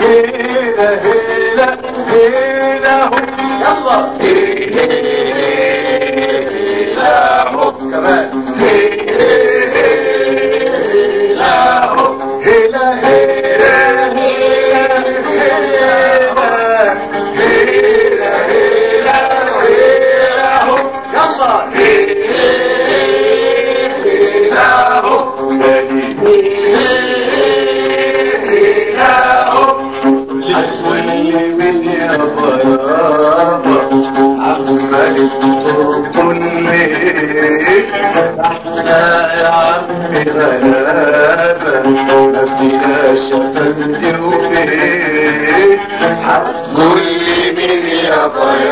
هيدا هيدا هيدا يلا. Bye.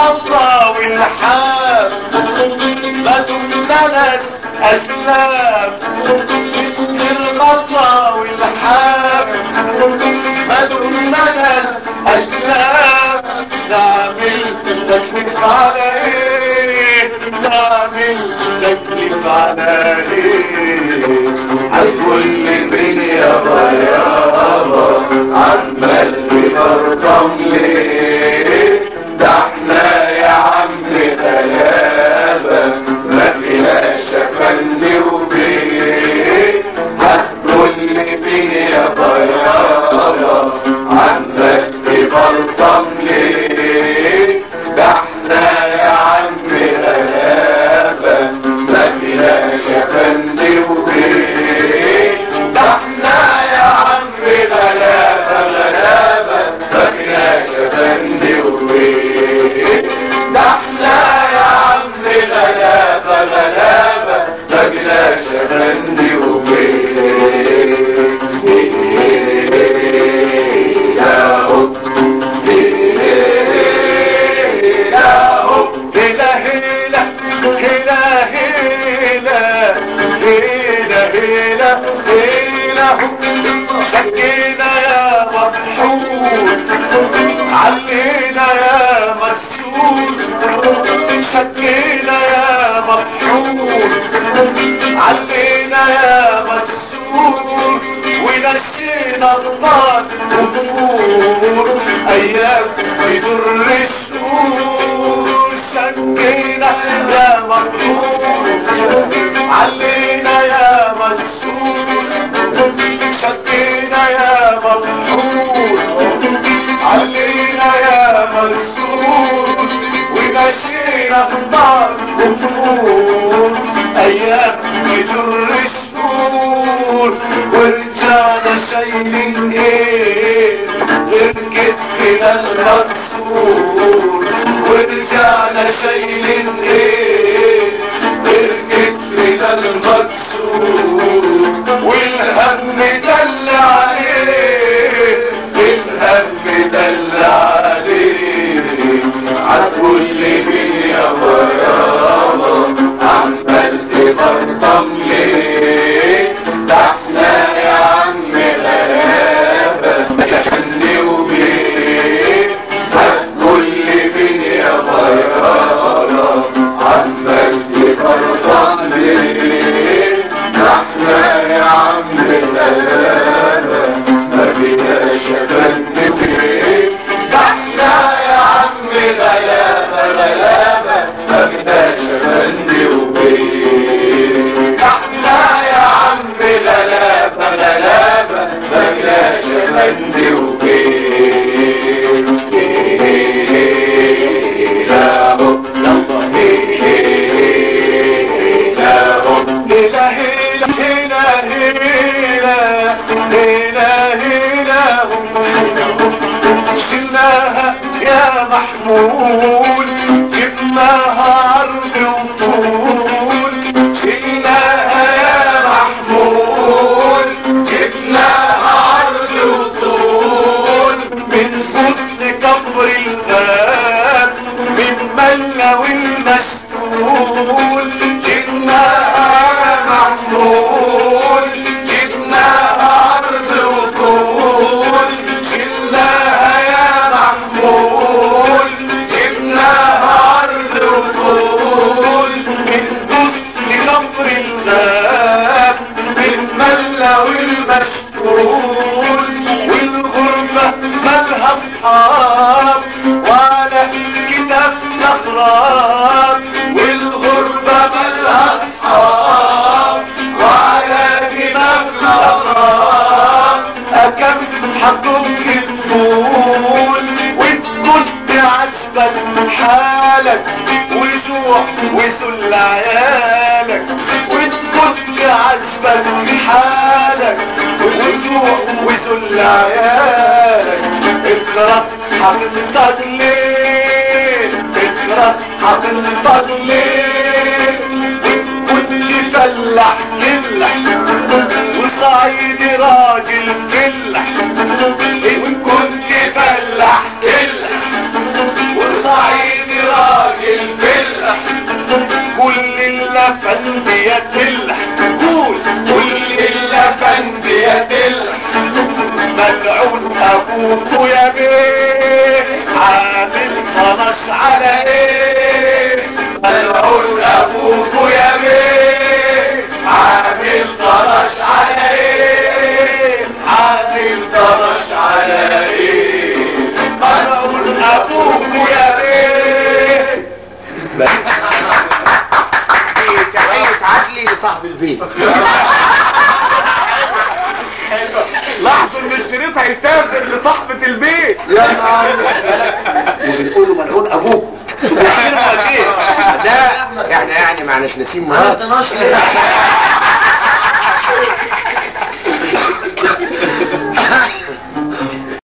الخمرة والحام ما دمنا ناس أسلام. بنت الخمرة والحام ما دمنا ناس أسلام. نعمل تكليف على إيه نعمل تكليف على إيه على كل الدنيا ضيابة عمال بترقم ليه هيلا هيلا شكينا يا مبحوث علينا يا مسؤول شكينا يا مبحوث أيام ضاع أيام يجر السطور ورجعنا شايلين إيه غير كتفنا المكسور ورجعنا شايلين إيه غير كتفنا المكسور والهم Oh, وذل عيالك اخرس حضنتك ليه اخرس حضنتك ملعون أبوك يا بيه عامل طنش على إيه. ملعون أبوك يا بيه عامل طرش على إيه. عامل طرش على إيه. ملعون أبوك يا بيه. تحية عدلي لصاحب البيت. هيسافر لصاحبة البيت. يا نهار وبنقول له ملعون ابوكم ده إحنا يعني معناش نسيم مرات